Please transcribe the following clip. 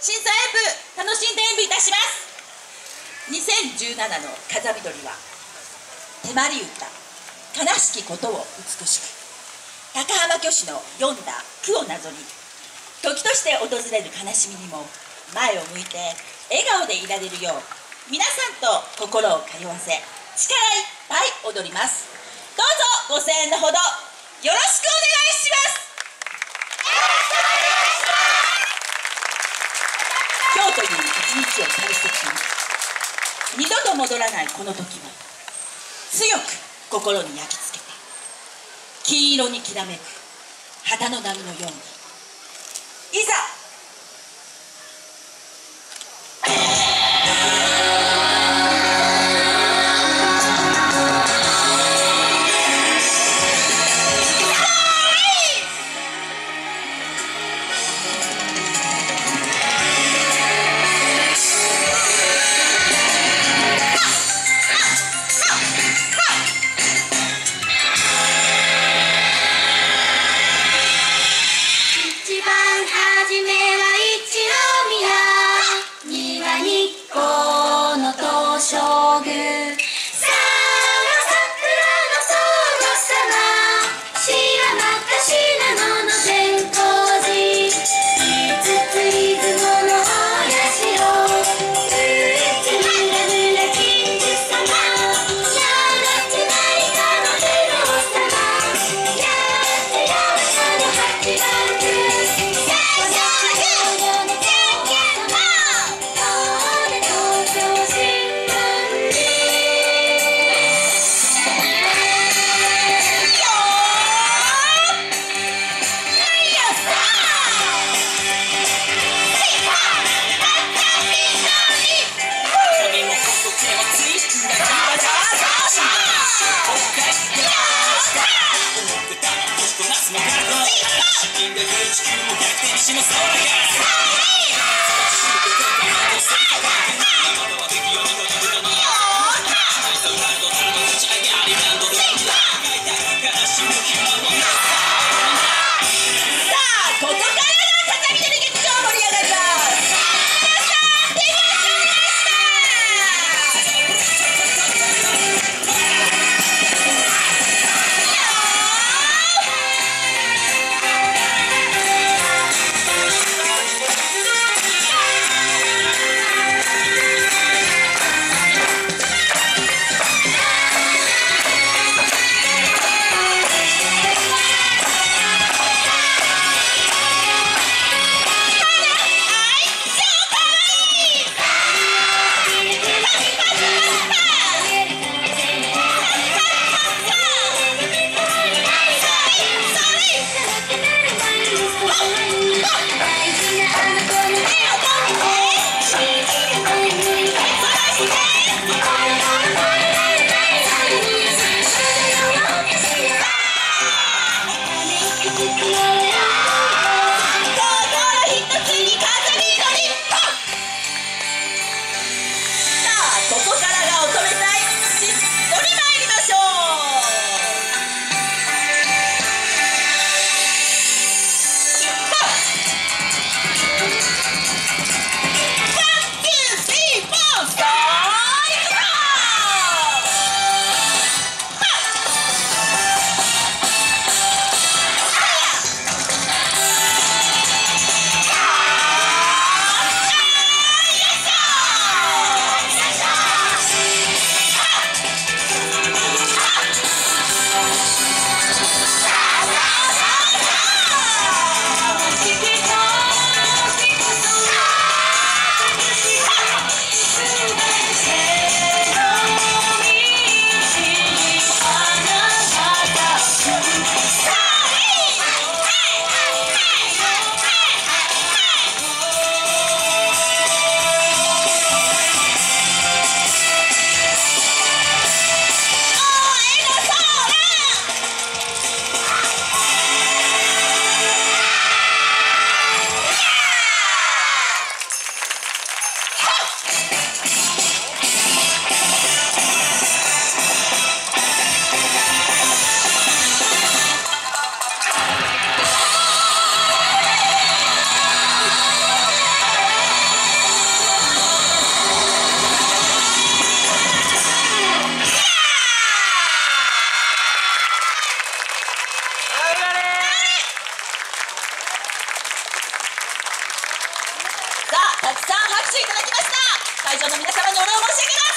審査演舞楽しんで演舞いたします。2017の風見鶏は手まり歌悲しきことを美しく高浜虚子の読んだ句をなぞり時として訪れる悲しみにも前を向いて笑顔でいられるよう皆さんと心を通わせ力いっぱい踊ります。どうぞご声援のほどよろしくお願いします今日という一日を大切に二度と戻らないこの時を強く心に焼き付けて金色にきらめく旗の波のようにいざさ手いただきました。会場の皆様にお礼を申し上げます。